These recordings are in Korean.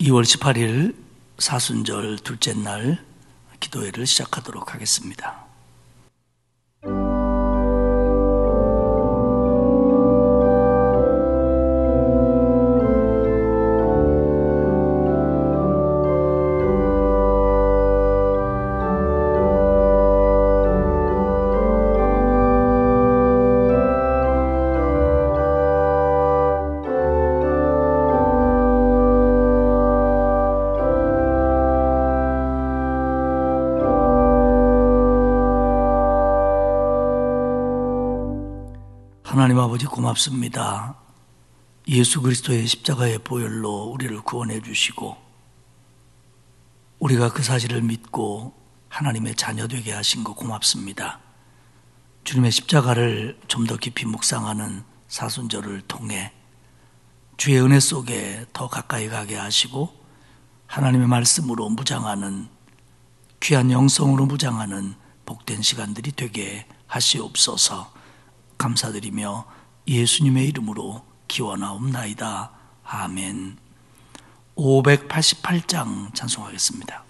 2월 18일 사순절 둘째 날 기도회를 시작하도록 하겠습니다. 고맙습니다. 예수 그리스도의 십자가의 보혈로 우리를 구원해 주시고 우리가 그 사실을 믿고 하나님의 자녀 되게 하신 거 고맙습니다. 주님의 십자가를 좀 더 깊이 묵상하는 사순절을 통해 주의 은혜 속에 더 가까이 가게 하시고 하나님의 말씀으로 무장하는 귀한 영성으로 무장하는 복된 시간들이 되게 하시옵소서. 감사드리며 예수님의 이름으로 기원하옵나이다. 아멘. 588장 찬송하겠습니다.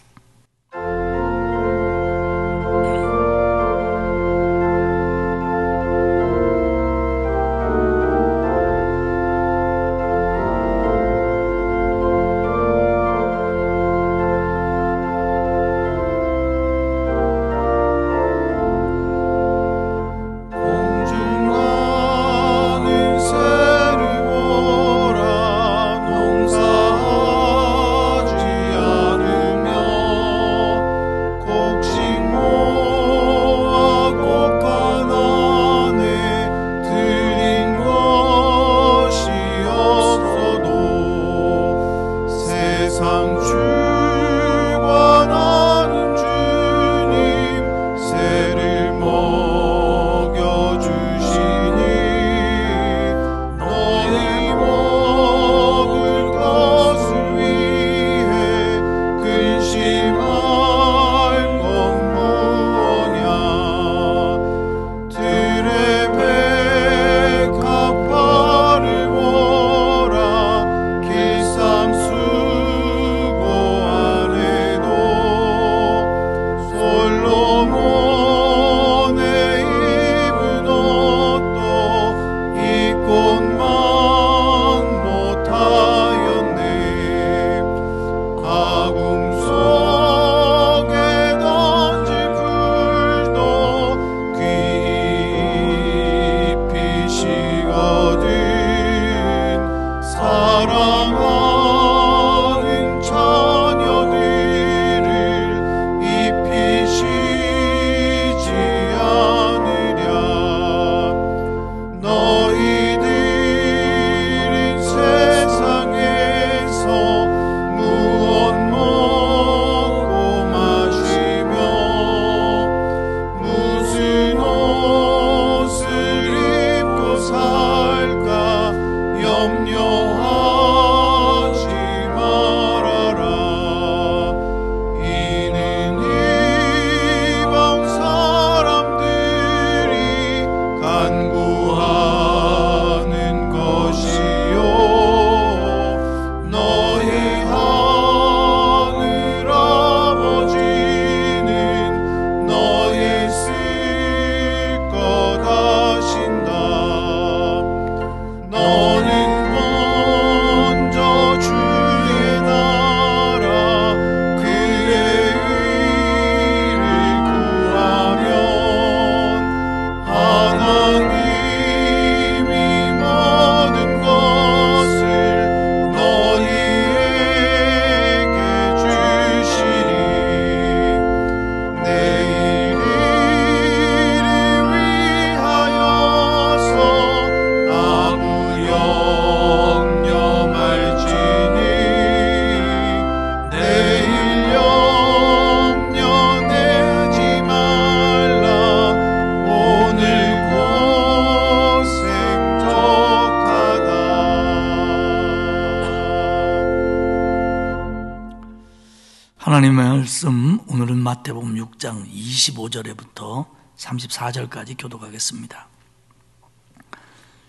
마태복음 6장 25절에부터 34절까지 교독하겠습니다.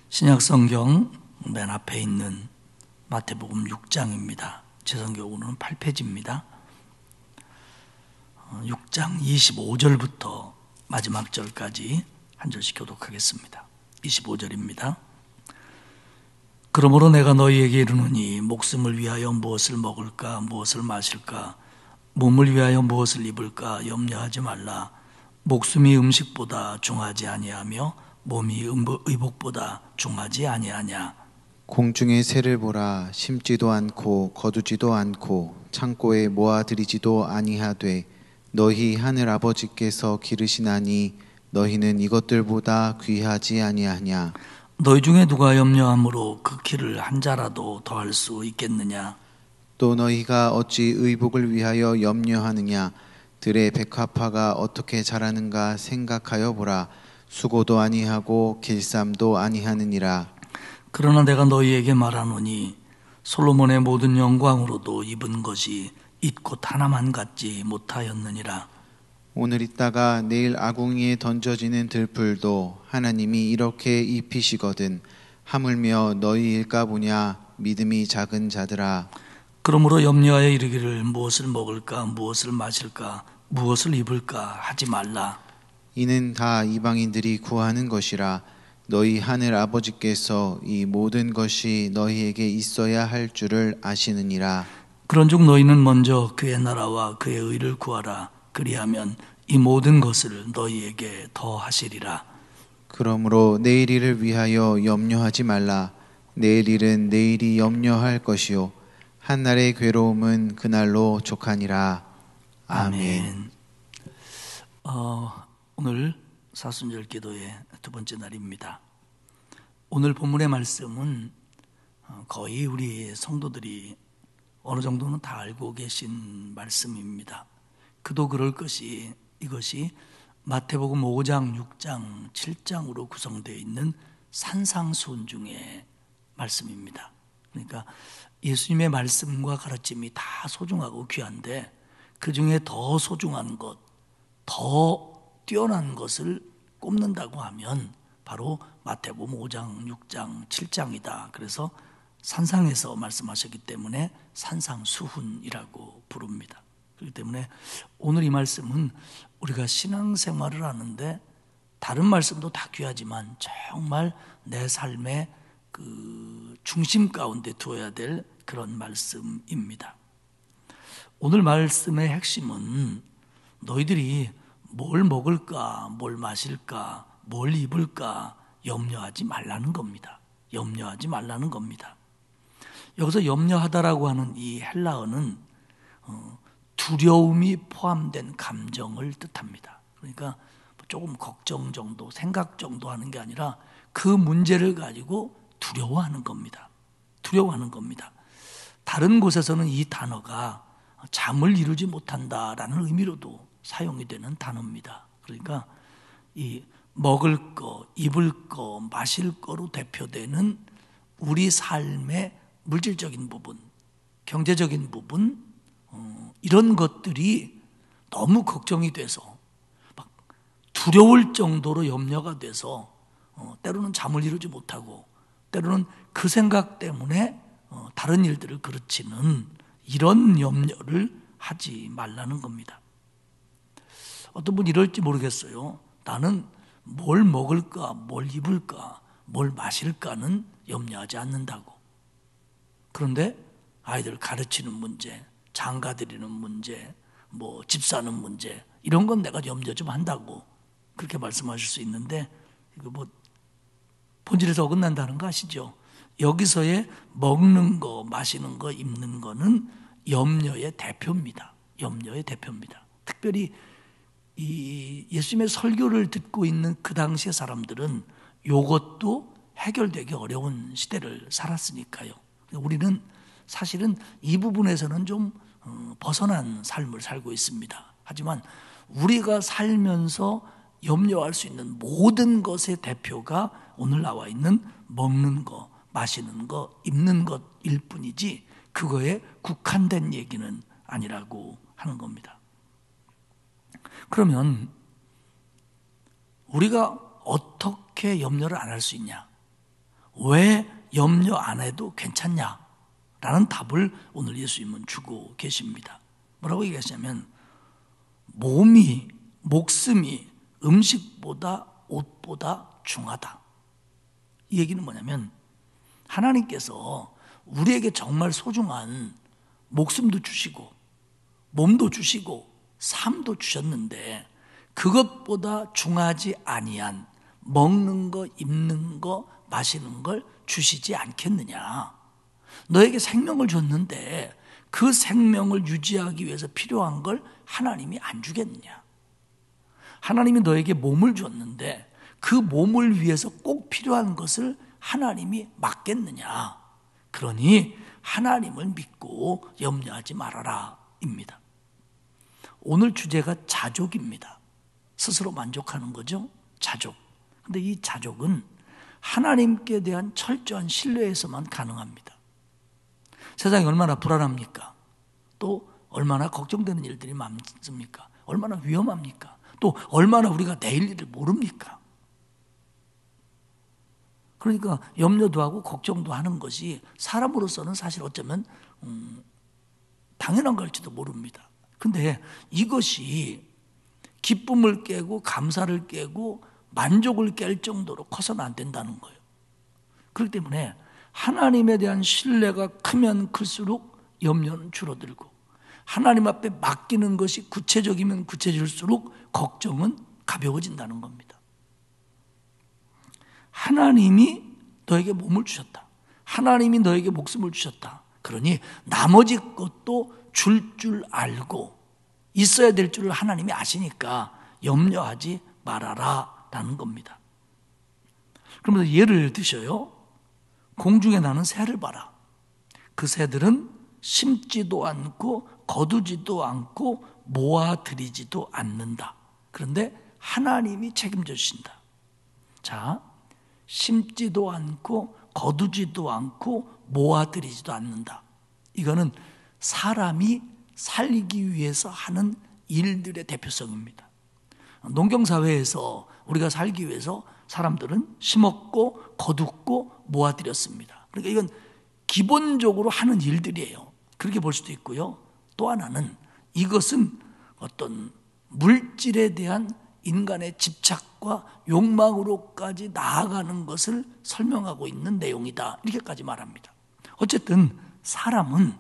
신약 성경 맨 앞에 있는 마태복음 6장입니다. 재성교훈은 8페이지입니다. 6장 25절부터 마지막 절까지 한 절씩 교독하겠습니다. 25절입니다. 그러므로 내가 너희에게 이르노니 목숨을 위하여 무엇을 먹을까 무엇을 마실까 몸을 위하여 무엇을 입을까 염려하지 말라. 목숨이 음식보다 중하지 아니하며 몸이 의복보다 중하지 아니하냐. 공중의 새를 보라. 심지도 않고 거두지도 않고 창고에 모아들이지도 아니하되 너희 하늘 아버지께서 기르시나니 너희는 이것들보다 귀하지 아니하냐. 너희 중에 누가 염려함으로 그 키를 한 자라도 더할 수 있겠느냐 또 너희가 어찌 의복을 위하여 염려하느냐? 들의 백합화가 어떻게 자라는가 생각하여 보라. 수고도 아니하고 길쌈도 아니하느니라. 그러나 내가 너희에게 말하노니 솔로몬의 모든 영광으로도 입은 것이 잇곧 하나만 갖지 못하였느니라. 오늘 있다가 내일 아궁이에 던져지는 들풀도 하나님이 이렇게 입히시거든. 하물며 너희 일까 보냐? 믿음이 작은 자들아 그러므로 염려하여 이르기를 무엇을 먹을까 무엇을 마실까 무엇을 입을까 하지 말라. 이는 다 이방인들이 구하는 것이라 너희 하늘 아버지께서 이 모든 것이 너희에게 있어야 할 줄을 아시느니라. 그런즉 너희는 먼저 그의 나라와 그의 의를 구하라. 그리하면 이 모든 것을 너희에게 더 하시리라. 그러므로 내일 일을 위하여 염려하지 말라. 내일 일은 내일이 염려할 것이요 한날의 괴로움은 그날로 족하니라 아멘. 어, 오늘 사순절 기도의 두 번째 날입니다. 오늘 본문의 말씀은 어, 거의 우리 성도들이 어느 정도는 다 알고 계신 말씀입니다. 그도 그럴 것이 이것이 마태복음 5장, 6장, 7장으로 구성되어 있는 산상수훈 중의 말씀입니다. 그러니까 예수님의 말씀과 가르침이 다 소중하고 귀한데 그 중에 더 소중한 것, 더 뛰어난 것을 꼽는다고 하면 바로 마태복음 5장, 6장, 7장이다. 그래서 산상에서 말씀하셨기 때문에 산상수훈이라고 부릅니다. 그렇기 때문에 오늘 이 말씀은 우리가 신앙생활을 하는데 다른 말씀도 다 귀하지만 정말 내 삶의 그 중심 가운데 두어야 될 그런 말씀입니다. 오늘 말씀의 핵심은 너희들이 뭘 먹을까, 뭘 마실까, 뭘 입을까 염려하지 말라는 겁니다. 염려하지 말라는 겁니다. 여기서 염려하다라고 하는 이 헬라어는 어, 두려움이 포함된 감정을 뜻합니다. 그러니까 조금 걱정 정도, 생각 정도 하는 게 아니라 그 문제를 가지고 두려워하는 겁니다. 두려워하는 겁니다. 다른 곳에서는 이 단어가 잠을 이루지 못한다라는 의미로도 사용이 되는 단어입니다. 그러니까 이 먹을 거, 입을 거, 마실 거로 대표되는 우리 삶의 물질적인 부분, 경제적인 부분, 어, 이런 것들이 너무 걱정이 돼서 막 두려울 정도로 염려가 돼서 어, 때로는 잠을 이루지 못하고 때로는 그 생각 때문에 어, 다른 일들을 그르치는 이런 염려를 하지 말라는 겁니다. 어떤 분 이럴지 모르겠어요. 나는 뭘 먹을까, 뭘 입을까, 뭘 마실까는 염려하지 않는다고. 그런데 아이들 가르치는 문제, 장가 드리는 문제, 뭐 집 사는 문제 이런 건 내가 염려 좀 한다고 그렇게 말씀하실 수 있는데 이거 뭐 본질에서 어긋난다는 거 아시죠? 여기서의 먹는 거, 마시는 거, 입는 거는 염려의 대표입니다. 염려의 대표입니다. 특별히 이 예수님의 설교를 듣고 있는 그 당시의 사람들은 이것도 해결되기 어려운 시대를 살았으니까요. 우리는 사실은 이 부분에서는 좀 어, 벗어난 삶을 살고 있습니다. 하지만 우리가 살면서 염려할 수 있는 모든 것의 대표가 오늘 나와 있는 먹는 거, 마시는 거, 입는 것일 뿐이지 그거에 국한된 얘기는 아니라고 하는 겁니다. 그러면 우리가 어떻게 염려를 안 할 수 있냐? 왜 염려 안 해도 괜찮냐? 라는 답을 오늘 예수님은 주고 계십니다. 뭐라고 얘기하시냐면 몸이 목숨이 음식보다 옷보다 중하다. 이 얘기는 뭐냐면 하나님께서 우리에게 정말 소중한 목숨도 주시고 몸도 주시고 삶도 주셨는데 그것보다 중하지 아니한 먹는 거, 입는 거, 마시는 걸 주시지 않겠느냐. 너에게 생명을 줬는데 그 생명을 유지하기 위해서 필요한 걸 하나님이 안 주겠느냐. 하나님이 너에게 몸을 줬는데 그 몸을 위해서 꼭 필요한 것을 하나님이 맡겠느냐. 그러니 하나님을 믿고 염려하지 말아라. 입니다. 오늘 주제가 자족입니다. 스스로 만족하는 거죠. 자족. 근데 이 자족은 하나님께 대한 철저한 신뢰에서만 가능합니다. 세상이 얼마나 불안합니까? 또 얼마나 걱정되는 일들이 많습니까? 얼마나 위험합니까? 또 얼마나 우리가 내일 일을 모릅니까? 그러니까 염려도 하고 걱정도 하는 것이 사람으로서는 사실 어쩌면 음, 당연한 걸지도 모릅니다. 근데 이것이 기쁨을 깨고 감사를 깨고 만족을 깰 정도로 커서는 안 된다는 거예요. 그렇기 때문에 하나님에 대한 신뢰가 크면 클수록 염려는 줄어들고 하나님 앞에 맡기는 것이 구체적이면 구체적일수록 걱정은 가벼워진다는 겁니다. 하나님이 너에게 몸을 주셨다. 하나님이 너에게 목숨을 주셨다. 그러니 나머지 것도 줄줄 줄 알고 있어야 될 줄을 하나님이 아시니까 염려하지 말아라 라는 겁니다. 그러면서 예를 드셔요. 공중에 나는 새를 봐라. 그 새들은 심지도 않고 거두지도 않고 모아들이지도 않는다. 그런데 하나님이 책임져 주신다. 자, 심지도 않고 거두지도 않고 모아들이지도 않는다. 이거는 사람이 살기 위해서 하는 일들의 대표성입니다. 농경사회에서 우리가 살기 위해서 사람들은 심었고 거둡고 모아들였습니다. 그러니까 이건 기본적으로 하는 일들이에요. 그렇게 볼 수도 있고요. 또 하나는 이것은 어떤 물질에 대한 인간의 집착 과 욕망으로까지 나아가는 것을 설명하고 있는 내용이다. 이렇게까지 말합니다. 어쨌든 사람은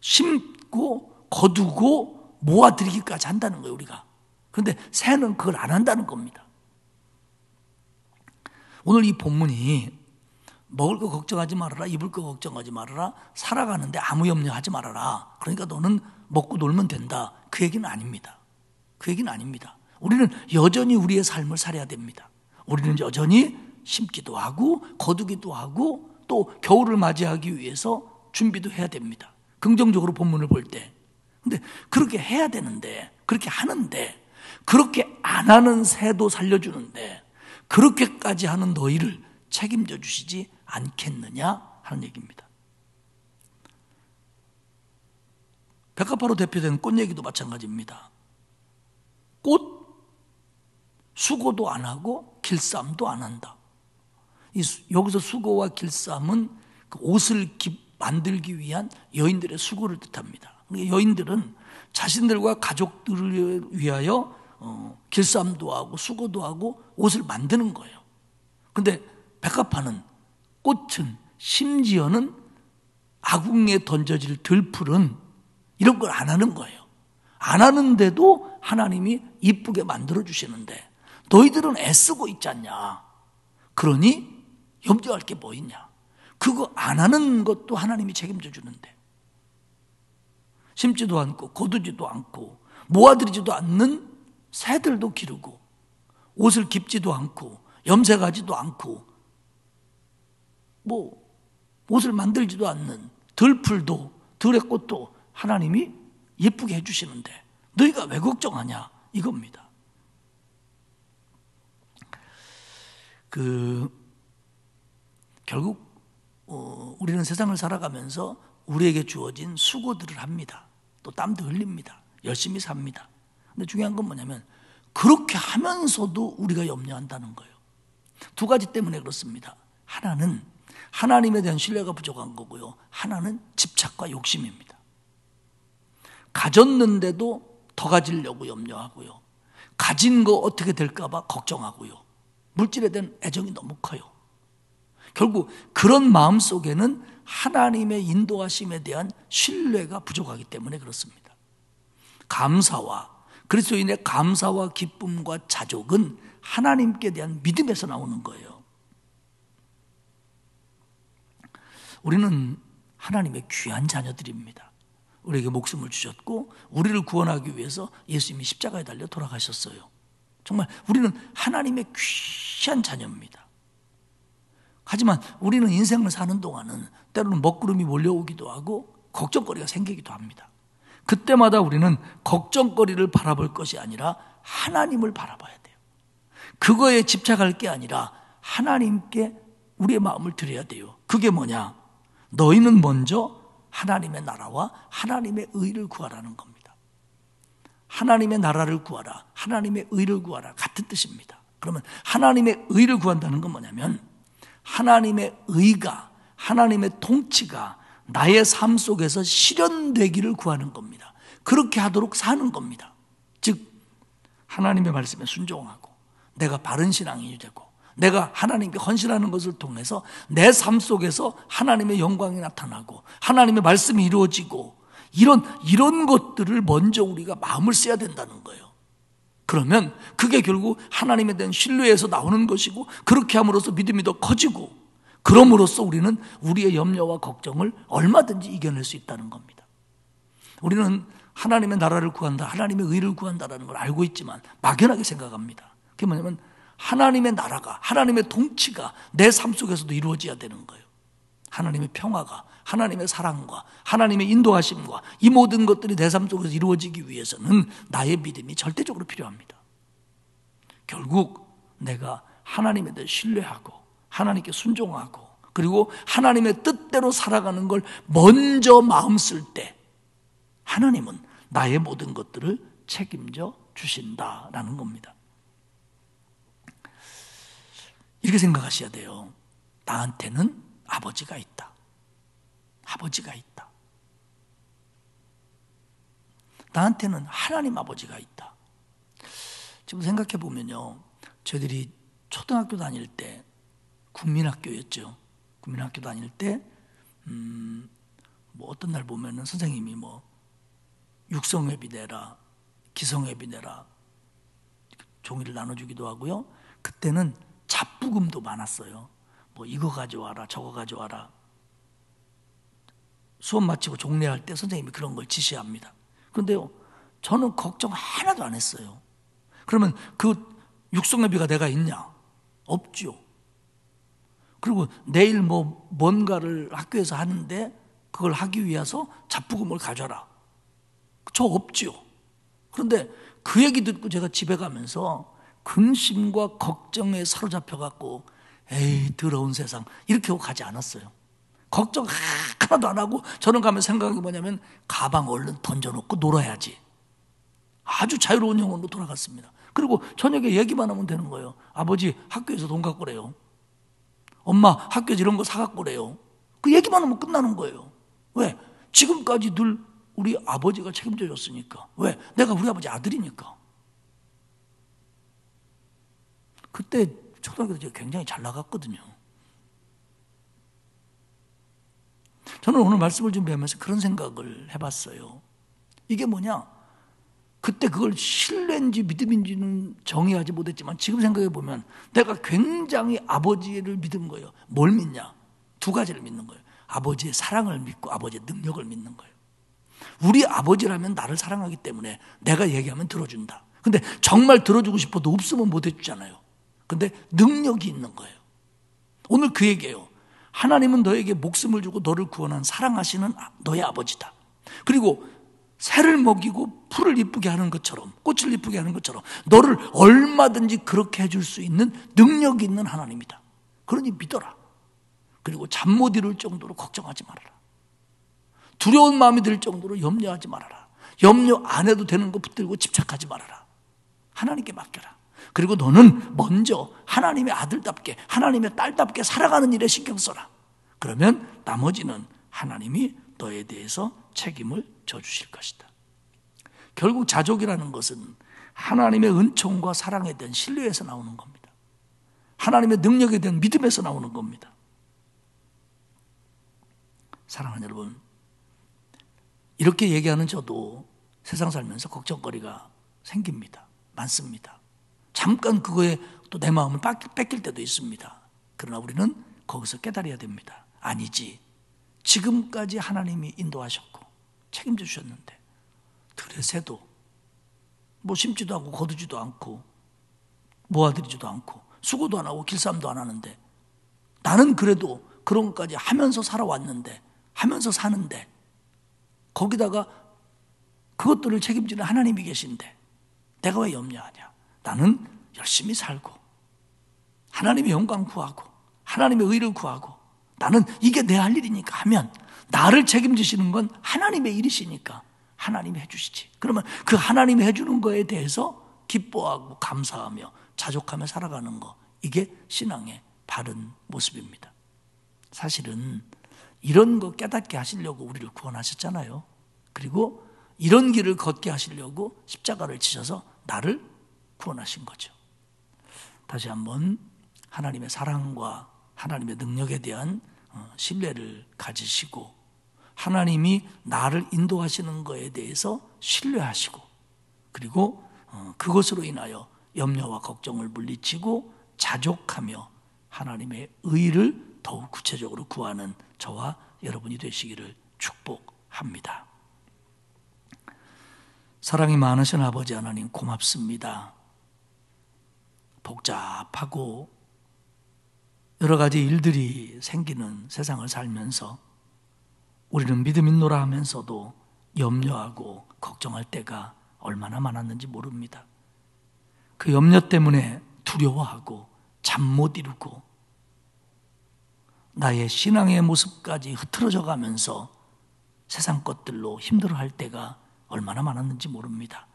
심고 거두고 모아들이기까지 한다는 거예요, 우리가. 그런데 새는 그걸 안 한다는 겁니다. 오늘 이 본문이 먹을 거 걱정하지 말아라, 입을 거 걱정하지 말아라, 살아가는데 아무 염려하지 말아라. 그러니까 너는 먹고 놀면 된다. 그 얘기는 아닙니다. 그 얘기는 아닙니다. 우리는 여전히 우리의 삶을 살아야 됩니다. 우리는 여전히 심기도 하고, 거두기도 하고, 또 겨울을 맞이하기 위해서 준비도 해야 됩니다. 긍정적으로 본문을 볼 때. 근데 그렇게 해야 되는데, 그렇게 하는데, 그렇게 안 하는 새도 살려주는데, 그렇게까지 하는 너희를 책임져 주시지 않겠느냐 하는 얘기입니다. 백합화로 대표된 꽃 얘기도 마찬가지입니다. 꽃 수고도 안 하고 길쌈도 안 한다. 여기서 수고와 길쌈은 그 옷을 만들기 위한 여인들의 수고를 뜻합니다. 그러니까 여인들은 자신들과 가족들을 위하여 어, 길쌈도 하고 수고도 하고 옷을 만드는 거예요. 근데 백합화는 꽃은 심지어는 아궁에 던져질 들풀은 이런 걸 안 하는 거예요. 안 하는데도 하나님이 이쁘게 만들어 주시는데 너희들은 애쓰고 있지 않냐. 그러니 염려할 게 뭐 있냐. 그거 안 하는 것도 하나님이 책임져 주는데 심지도 않고 거두지도 않고 모아들이지도 않는 새들도 기르고 옷을 깁지도 않고 염색하지도 않고 뭐 옷을 만들지도 않는 들풀도 들의 꽃도 하나님이 예쁘게 해주시는데 너희가 왜 걱정하냐 이겁니다. 그 결국 어, 우리는 세상을 살아가면서 우리에게 주어진 수고들을 합니다. 또 땀도 흘립니다. 열심히 삽니다. 근데 중요한 건 뭐냐면 그렇게 하면서도 우리가 염려한다는 거예요. 두 가지 때문에 그렇습니다. 하나는 하나님에 대한 신뢰가 부족한 거고요. 하나는 집착과 욕심입니다. 가졌는데도 더 가지려고 염려하고요. 가진 거 어떻게 될까봐 걱정하고요. 물질에 대한 애정이 너무 커요. 결국 그런 마음 속에는 하나님의 인도하심에 대한 신뢰가 부족하기 때문에 그렇습니다. 감사와 그리스도인의 감사와 기쁨과 자족은 하나님께 대한 믿음에서 나오는 거예요. 우리는 하나님의 귀한 자녀들입니다. 우리에게 목숨을 주셨고 우리를 구원하기 위해서 예수님이 십자가에 달려 돌아가셨어요. 정말 우리는 하나님의 귀한 자녀입니다. 하지만 우리는 인생을 사는 동안은 때로는 먹구름이 몰려오기도 하고 걱정거리가 생기기도 합니다. 그때마다 우리는 걱정거리를 바라볼 것이 아니라 하나님을 바라봐야 돼요. 그거에 집착할 게 아니라 하나님께 우리의 마음을 드려야 돼요. 그게 뭐냐? 너희는 먼저 하나님의 나라와 하나님의 의를 구하라는 겁니다. 하나님의 나라를 구하라. 하나님의 의를 구하라. 같은 뜻입니다. 그러면 하나님의 의를 구한다는 건 뭐냐면 하나님의 의가 하나님의 통치가 나의 삶 속에서 실현되기를 구하는 겁니다. 그렇게 하도록 사는 겁니다. 즉 하나님의 말씀에 순종하고 내가 바른 신앙이 되고 내가 하나님께 헌신하는 것을 통해서 내 삶 속에서 하나님의 영광이 나타나고 하나님의 말씀이 이루어지고 이런 이런 것들을 먼저 우리가 마음을 써야 된다는 거예요. 그러면 그게 결국 하나님에 대한 신뢰에서 나오는 것이고 그렇게 함으로써 믿음이 더 커지고 그럼으로써 우리는 우리의 염려와 걱정을 얼마든지 이겨낼 수 있다는 겁니다. 우리는 하나님의 나라를 구한다, 하나님의 의를 구한다라는 걸 알고 있지만 막연하게 생각합니다. 그게 뭐냐면 하나님의 나라가, 하나님의 통치가 내 삶 속에서도 이루어져야 되는 거예요. 하나님의 평화가, 하나님의 사랑과, 하나님의 인도하심과 이 모든 것들이 내 삶 속에서 이루어지기 위해서는 나의 믿음이 절대적으로 필요합니다. 결국 내가 하나님에 대해 신뢰하고, 하나님께 순종하고, 그리고 하나님의 뜻대로 살아가는 걸 먼저 마음 쓸 때, 하나님은 나의 모든 것들을 책임져 주신다라는 겁니다. 이렇게 생각하셔야 돼요. 나한테는 아버지가 있다. 아버지가 있다. 나한테는 하나님 아버지가 있다. 지금 생각해 보면요. 저희들이 초등학교 다닐 때 국민학교였죠. 국민학교 다닐 때, 음, 뭐 어떤 날 보면은 선생님이 뭐 육성회비 내라, 기성회비 내라 종이를 나눠주기도 하고요. 그때는 잡부금도 많았어요. 뭐 이거 가져와라, 저거 가져와라. 수업 마치고 종례할 때 선생님이 그런 걸 지시합니다. 그런데요, 저는 걱정 하나도 안 했어요. 그러면 그 육성회비가 내가 있냐? 없죠. 그리고 내일 뭐 뭔가를 학교에서 하는데 그걸 하기 위해서 잡부금을 가져라. 저 없죠. 그런데 그 얘기 듣고 제가 집에 가면서 근심과 걱정에 사로잡혀 갖고 에이 더러운 세상 이렇게 가지 않았어요. 걱정 하나도 안 하고 저는 가면 생각이 뭐냐면 가방 얼른 던져놓고 놀아야지. 아주 자유로운 영혼으로 돌아갔습니다. 그리고 저녁에 얘기만 하면 되는 거예요. 아버지 학교에서 돈 갖고 래요. 엄마 학교에서 이런 거 사갖고 래요. 그 얘기만 하면 끝나는 거예요. 왜? 지금까지 늘 우리 아버지가 책임져 줬으니까. 왜? 내가 우리 아버지 아들이니까. 그때 초등학교 때 굉장히 잘 나갔거든요. 저는 오늘 말씀을 준비하면서 그런 생각을 해봤어요. 이게 뭐냐? 그때 그걸 신뢰인지 믿음인지는 정의하지 못했지만 지금 생각해 보면 내가 굉장히 아버지를 믿은 거예요. 뭘 믿냐? 두 가지를 믿는 거예요. 아버지의 사랑을 믿고 아버지의 능력을 믿는 거예요. 우리 아버지라면 나를 사랑하기 때문에 내가 얘기하면 들어준다. 근데 정말 들어주고 싶어도 없으면 못 해주잖아요. 근데 능력이 있는 거예요. 오늘 그 얘기예요. 하나님은 너에게 목숨을 주고 너를 구원한 사랑하시는 너의 아버지다. 그리고 새를 먹이고 풀을 이쁘게 하는 것처럼 꽃을 이쁘게 하는 것처럼 너를 얼마든지 그렇게 해줄 수 있는 능력이 있는 하나님이다. 그러니 믿어라. 그리고 잠 못 이룰 정도로 걱정하지 말아라. 두려운 마음이 들 정도로 염려하지 말아라. 염려 안 해도 되는 거 붙들고 집착하지 말아라. 하나님께 맡겨라. 그리고 너는 먼저 하나님의 아들답게 하나님의 딸답게 살아가는 일에 신경 써라. 그러면 나머지는 하나님이 너에 대해서 책임을 져주실 것이다. 결국 자족이라는 것은 하나님의 은총과 사랑에 대한 신뢰에서 나오는 겁니다. 하나님의 능력에 대한 믿음에서 나오는 겁니다. 사랑하는 여러분, 이렇게 얘기하는 저도 세상 살면서 걱정거리가 생깁니다. 많습니다. 잠깐 그거에 또 내 마음을 뺏길 때도 있습니다. 그러나 우리는 거기서 깨달아야 됩니다. 아니지. 지금까지 하나님이 인도하셨고 책임져 주셨는데 들의 새도 뭐 심지도 않고 거두지도 않고 모아들이지도 않고 수고도 안 하고 길쌈도 안 하는데 나는 그래도 그런 것까지 하면서 살아왔는데 하면서 사는데 거기다가 그것들을 책임지는 하나님이 계신데 내가 왜 염려하냐? 나는 열심히 살고 하나님의 영광 구하고 하나님의 의를 구하고 나는 이게 내 할 일이니까 하면 나를 책임지시는 건 하나님의 일이시니까 하나님이 해주시지. 그러면 그 하나님이 해주는 거에 대해서 기뻐하고 감사하며 자족하며 살아가는 거. 이게 신앙의 바른 모습입니다. 사실은 이런 거 깨닫게 하시려고 우리를 구원하셨잖아요. 그리고 이런 길을 걷게 하시려고 십자가를 지셔서 나를 구원하신 거죠. 다시 한번 하나님의 사랑과 하나님의 능력에 대한 어, 신뢰를 가지시고 하나님이 나를 인도하시는 것에 대해서 신뢰하시고 그리고 어, 그것으로 인하여 염려와 걱정을 물리치고 자족하며 하나님의 의를 더욱 구체적으로 구하는 저와 여러분이 되시기를 축복합니다. 사랑이 많으신 아버지 하나님 고맙습니다. 복잡하고 여러 가지 일들이 생기는 세상을 살면서 우리는 믿음 있노라 하면서도 염려하고 걱정할 때가 얼마나 많았는지 모릅니다. 그 염려 때문에 두려워하고 잠 못 이루고 나의 신앙의 모습까지 흐트러져 가면서 세상 것들로 힘들어 할 때가 얼마나 많았는지 모릅니다.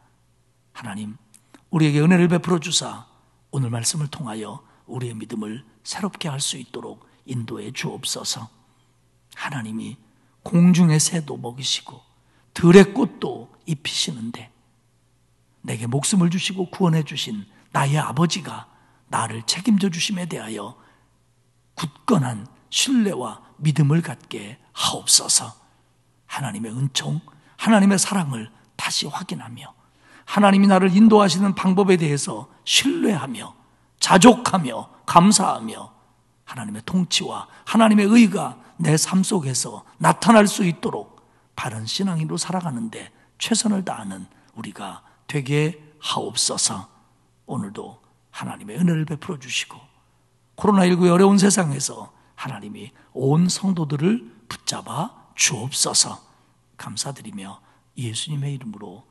하나님, 우리에게 은혜를 베풀어 주사 오늘 말씀을 통하여 우리의 믿음을 새롭게 할 수 있도록 인도해 주옵소서. 하나님이 공중의 새도 먹이시고 들의 꽃도 입히시는데 내게 목숨을 주시고 구원해 주신 나의 아버지가 나를 책임져 주심에 대하여 굳건한 신뢰와 믿음을 갖게 하옵소서. 하나님의 은총, 하나님의 사랑을 다시 확인하며 하나님이 나를 인도하시는 방법에 대해서 신뢰하며 자족하며 감사하며 하나님의 통치와 하나님의 의가 내 삶 속에서 나타날 수 있도록 바른 신앙인으로 살아가는데 최선을 다하는 우리가 되게 하옵소서. 오늘도 하나님의 은혜를 베풀어 주시고 코로나19의 어려운 세상에서 하나님이 온 성도들을 붙잡아 주옵소서. 감사드리며 예수님의 이름으로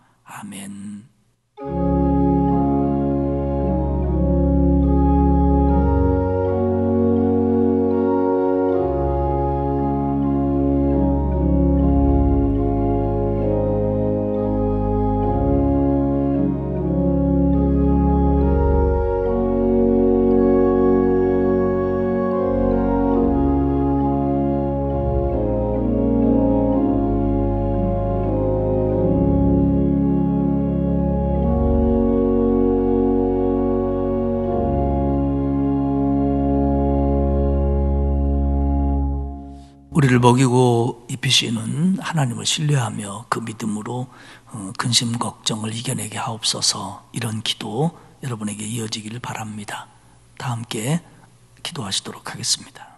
아멘. 먹이고 입히시는 하나님을 신뢰하며 그 믿음으로 어, 근심 걱정을 이겨내게 하옵소서 이런 기도 여러분에게 이어지기를 바랍니다. 다 함께 기도하시도록 하겠습니다.